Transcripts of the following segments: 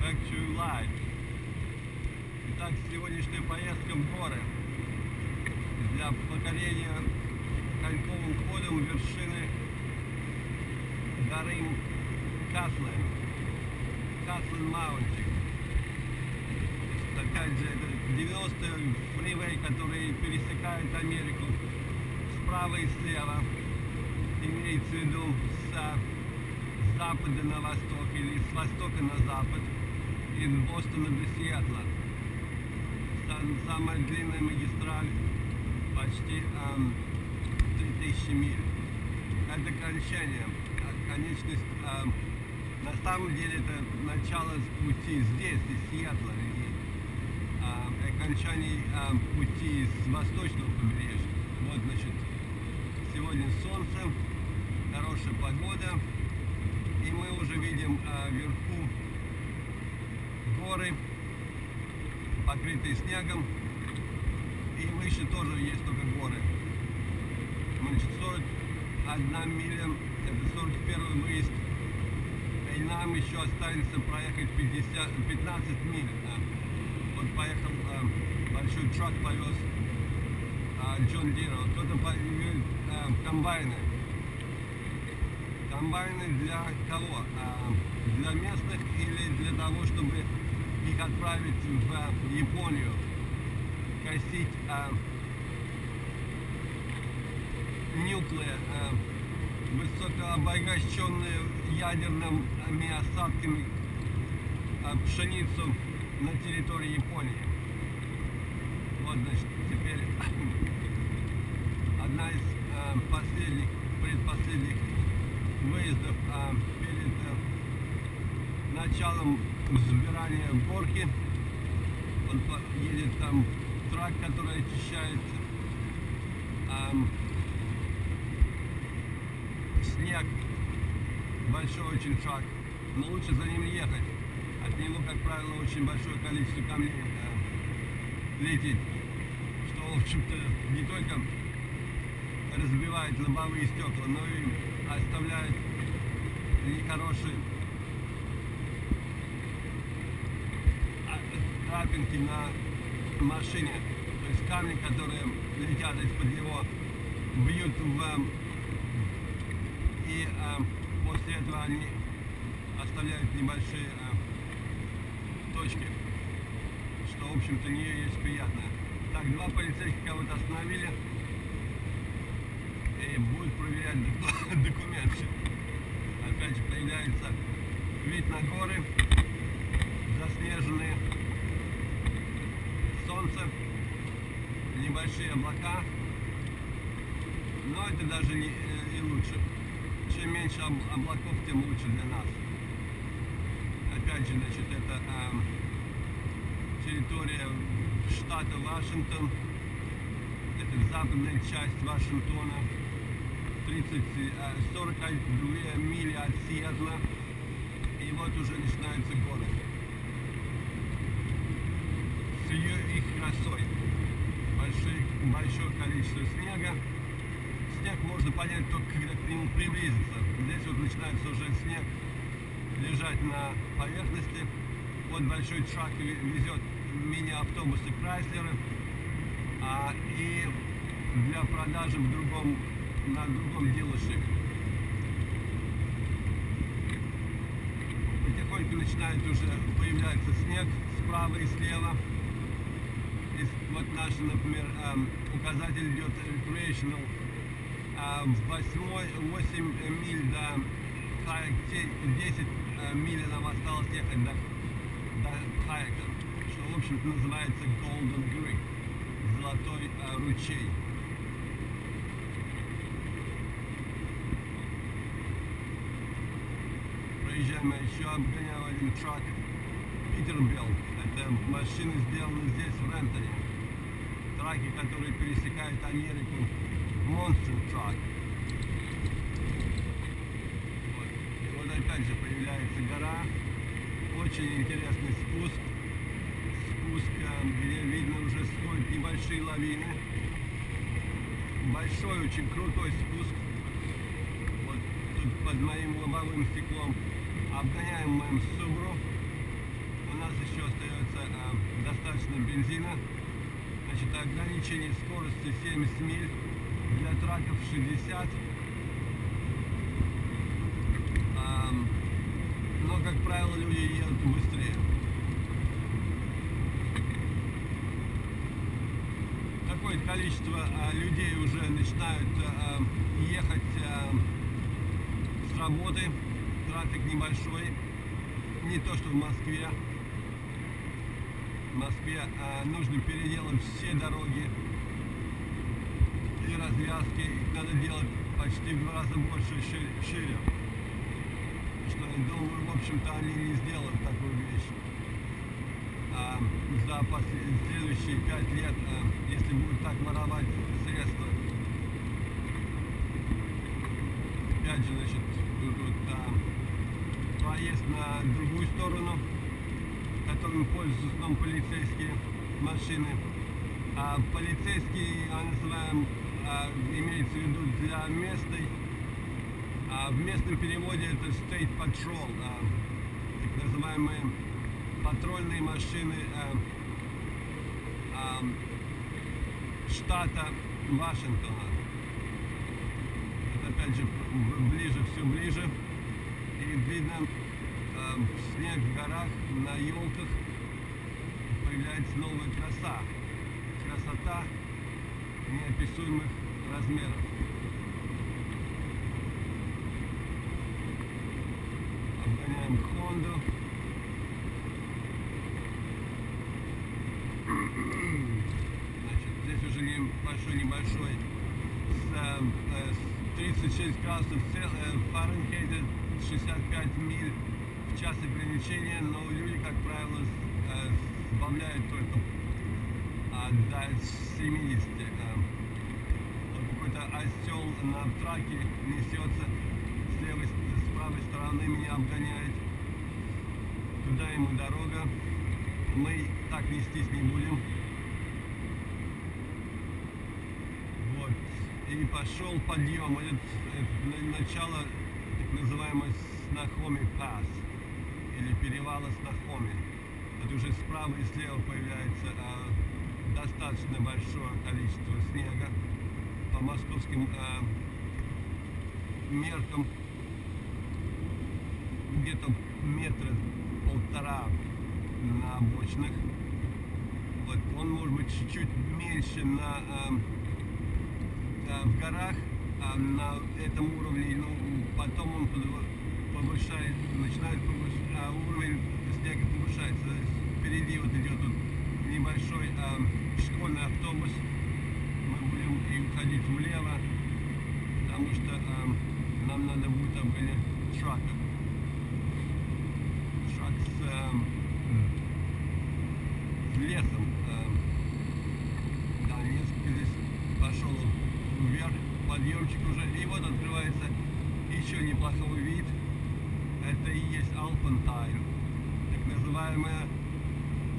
back to life. Итак, сегодняшняя поездка в горы для покорения коньковым ходом вершины горы Каслен. Каслен Маунтин. Опять же, это 90-й фривей, который пересекает Америку справа и слева. Имеется в виду с запада на восток или с востока на запад из Бостона до Сиэтла. Сам- Самая длинная магистраль почти эм, 3000 миль. Это окончание, а конечность, эм, на самом деле это начало пути здесь, из Сиэтла, и эм, окончание эм, пути с восточного побережья. Вот, значит, сегодня солнце, хорошая погода, и мы уже видим э, вверху горы, покрытые снегом, и выше тоже есть только горы. Значит, 41 миля, это 41 выезд, и нам еще останется проехать 50, 15 миль. да. Вот поехал э, большой трак повез а, Джон Дира, кто-то повез э, комбайны. Комбайны для кого? А, Для местных или для того, чтобы их отправить в Японию, косить а, нюклы, а, высокообогащенные ядерными осадками а, пшеницу на территории Японии. Вот, значит, теперь одна из а, последних, предпоследних выездов а, перед а, началом забирания горки. Он едет там трак, который очищает ам, снег. Большой очень трак. Но лучше за ним ехать. От него, как правило, очень большое количество камней а, летит. Что, в общем-то, не только разбивает лобовые стекла, но и оставляет нехорошие а, трапинки на машине. То есть камни, которые летят из-под него, бьют в... эм, И э, после этого они оставляют небольшие э, точки, что, в общем-то, не есть приятно. Так, два полицейских кого-то остановили и будут проверять доку- документы. Опять же появляется вид на горы, заснеженные, солнце, небольшие облака. Но это даже не, э, и лучше. Чем меньше об- облаков, тем лучше для нас. Опять же, значит, это ам, территория штата Вашингтон. Это западная часть Вашингтона. 30, э, 42 мили от Сиэтла. И вот уже начинаются горы. Ее их красой. Большое, большое количество снега. Снег можно понять только когда к нему приблизиться. Здесь вот начинается уже снег лежать на поверхности. Вот большой трак ве- везет мини-автобусы Крайслера. А, и для продажи в другом, на другом дилершипе. Потихоньку начинает уже появляться снег справа и слева. С- вот наш, например, эм, указатель идет recreational. А в восьмой, 8 миль до Хайек, 10 э, миль нам осталось ехать до, до Хайека, что, в общем-то, называется Golden Creek, золотой э, ручей. Проезжаем, еще обгонял один трак Питербелл. Это машины сделаны здесь, в Рентоне. Траки, которые пересекают Америку. Monster Truck. Вот. И вот опять же появляется гора. Очень интересный спуск. Спуск, э, где видно уже сходят небольшие лавины. Большой, очень крутой спуск. Вот тут под моим лобовым стеклом обгоняем моим Субру. еще остается а, достаточно бензина. Значит, ограничение скорости 70 миль, для траков 60. А, но, как правило, люди едут быстрее. Какое-то количество а, людей уже начинают а, ехать а, с работы. Трафик небольшой. Не то, что в Москве. В Москве а, нужно переделать все дороги и развязки. Их надо делать почти в два раза больше шире. Что, я думаю, в общем-то, они не сделают такую вещь. А, за следующие пять лет, а, если будут так воровать средства. Опять же, значит, вот, а, проезд на другую сторону, которым пользуются основном полицейские машины. А полицейский, а, называем, а, имеется в виду для местной, а в местном переводе это State Patrol, а, так называемые патрульные машины а, а, штата Вашингтона. Это опять же ближе, все ближе. И видно а, снег в горах, на елках появляется новая краса. Красота неописуемых размеров. Обгоняем Хонду. Значит, здесь уже небольшой, небольшой с, э, с 36 градусов э, Фahrenheit, 65 миль в час ограничения, но люди, как правило, с- э, только а, до 70. э. Вот какой-то осел на траке несется с левой, с правой стороны, меня обгоняет. Туда ему дорога. Мы так нестись не будем. Вот. И пошел подъем. Это на- начало так называемой Снахоми Пас. Или перевала Снахоми. Это уже справа и слева появляется а, достаточно большое количество снега. По московским а, меркам где-то метра полтора на обочинах. Вот, он может быть чуть-чуть меньше на, а, в горах, а на этом уровне, ну, потом он повышает, начинает повышать, а уровень снега повышается. Впереди вот идет вот небольшой а, школьный автобус. Мы будем и уходить влево, потому что а, нам надо будет обгонять траков. Трак с, а, с лесом. а, да, несколько здесь пошел вверх, подъемчик уже. И вот открывается еще неплохой вид. Это и есть Алпентайн. Так называемая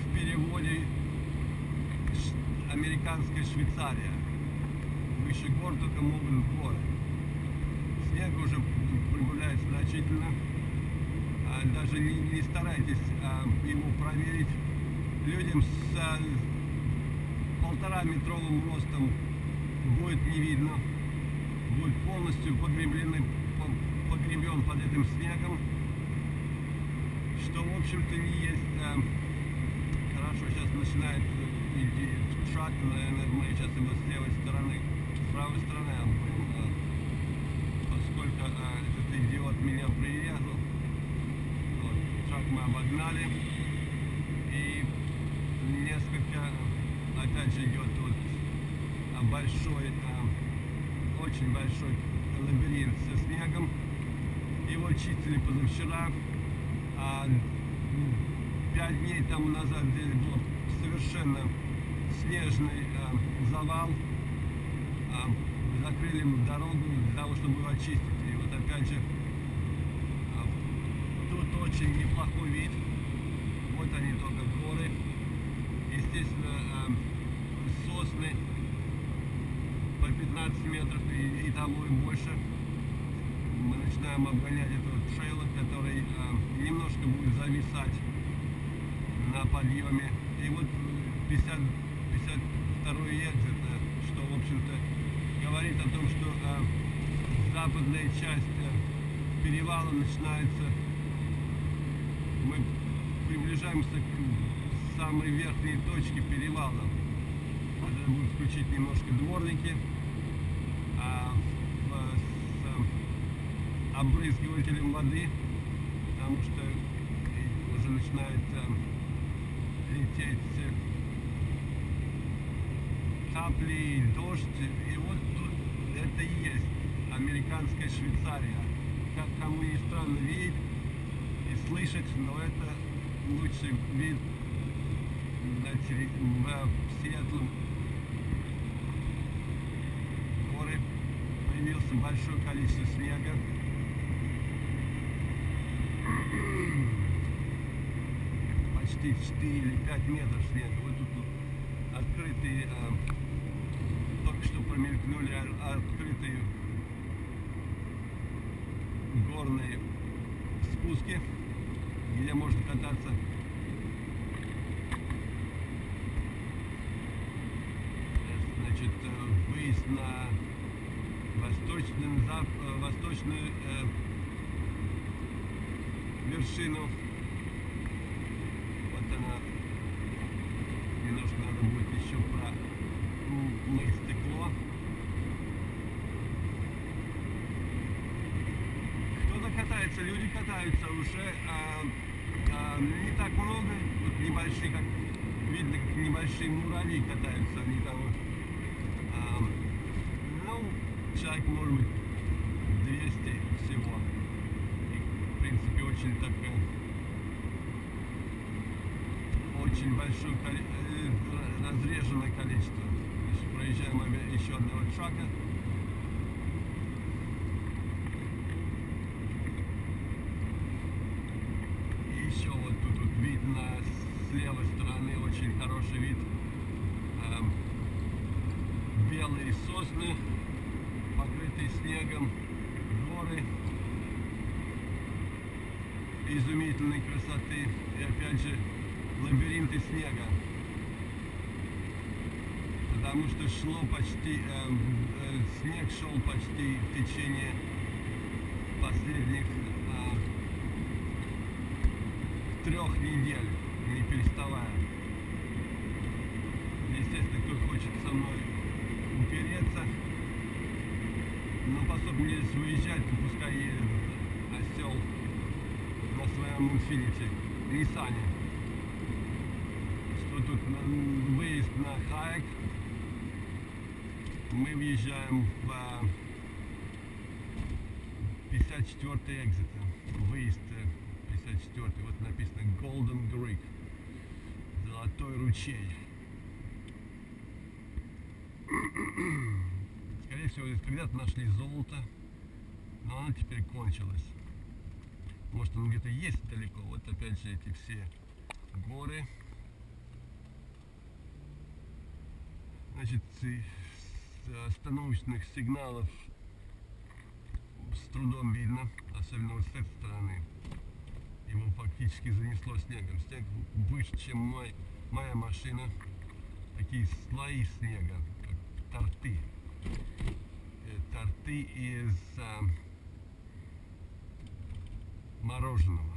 в переводе американская Швейцария. Выше гор только могут горы. Снег уже прибавляет значительно. А даже не, не старайтесь а, его проверить. Людям с а, полтора метровым ростом будет не видно. Будет полностью погреблены, по- погребен под этим снегом. Что, в общем-то, не есть а, хорошо. Сейчас начинает э, идти трак, наверное, мы сейчас его с левой стороны, с правой стороны а, поскольку а, этот идиот меня прирезал. Вот, трак мы обогнали. И несколько, опять же, идет вот а, большой, а, очень большой лабиринт со снегом. Его чистили позавчера. А пять дней тому назад здесь был совершенно снежный а, завал. А, закрыли дорогу для того, чтобы его очистить. И вот опять же, а, тут очень неплохой вид. Вот они только горы. Естественно, а, сосны по 15 метров и, и того и больше. Мы начинаем обгонять этот трейлер, который а, немножко будет зависать на подъеме. И вот 50, 52 экзит, э, что, в общем-то, говорит о том, что э, западная часть э, перевала начинается, мы приближаемся к самой верхней точке перевала. Надо будет включить немножко дворники, а, в- с обрызгивателем воды, потому что уже начинает лететь капли, дождь. И вот это и есть американская Швейцария. Как кому ни странно видеть и слышать, но это лучший вид на в Сиэтле. Горы, появился большое количество снега. Почти 4 или 5 метров снега. Вот тут вот открытые, э, только что промелькнули открытые горные спуски, где можно кататься. Значит, э, выезд на восточную, зап- э, восточную э, вершину. Вот она. Немножко надо будет еще про мыть стекло. Кто-то катается, люди катаются уже а, а, не так много, вот небольшие, как видно, как небольшие муравьи катаются, они там а, ну, человек может быть 200 всего. И, в принципе, очень так очень большое э, разреженное количество. Проезжаем еще одного трака. И еще вот тут вот видно с левой стороны хороший вид. Белые сосны, покрытые снегом, горы изумительной красоты. И опять же лабиринты снега. Потому что шло почти, э, э, снег шел почти в течение последних э, трех недель, не переставая. Естественно, кто хочет со мной упереться, но поскольку мне выезжать, пускай едет осел на своем инфинити, Ниссане. Что тут выезд на Хайек. Мы въезжаем в а, 54 экзит. Выезд э, 54. Вот написано Golden Creek. Золотой ручей. Скорее всего, когда-то нашли золото, но оно теперь кончилось. Может, оно где-то есть далеко. Вот опять же эти все горы. Значит, остановочных сигналов с трудом видно, особенно вот с этой стороны. Его фактически занесло снегом. Снег выше, чем мой, моя машина. Такие слои снега, торты. Э, Торты из а, мороженого.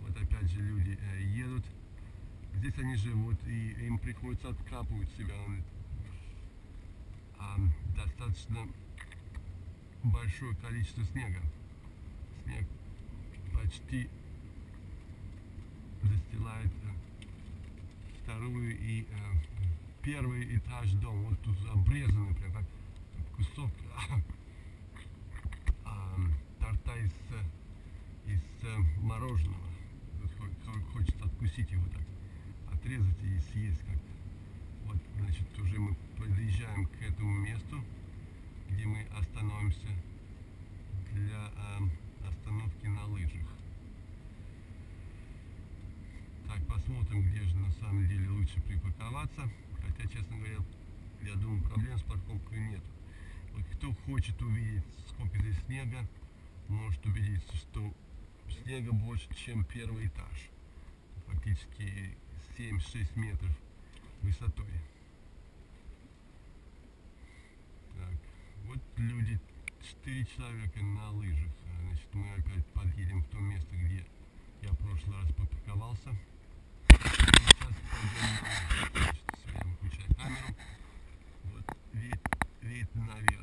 Вот опять же люди э, едут. Здесь они живут, и им приходится откапывать себя. А, достаточно большое количество снега. Снег почти застилает э, вторую и э, первый этаж дома. Вот тут обрезанный прям как кусок а, торта из, из э, мороженого. Хочется откусить его так, отрезать и съесть как-то. Вот, значит, уже мы подъезжаем к этому месту, где мы остановимся для э, остановки на лыжах. Так, посмотрим, где же на самом деле лучше припарковаться хотя, честно говоря, я думаю, проблем с парковкой нет. Кто хочет увидеть, сколько здесь снега, может убедиться, что снега больше, чем первый этаж. Фактически 7-6 метров высотой. Так, вот люди, 4 человека на лыжах. Значит, мы опять подъедем в то место, где я в прошлый раз попарковался. Сейчас пойдем на камеру. Вот вид, вид наверх.